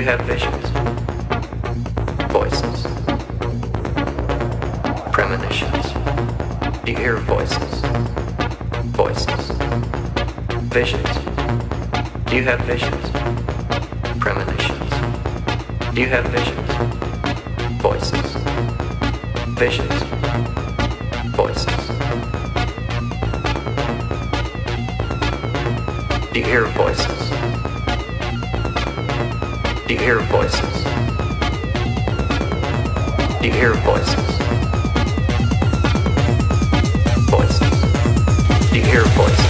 you have visions, voices, premonitions. Do You hear voices, voices, visions. Do you have visions, premonitions? Do you have visions, voices, visions, voices? Do you hear voices? Do you hear voices? Do you hear voices? Voices. Do you hear voices?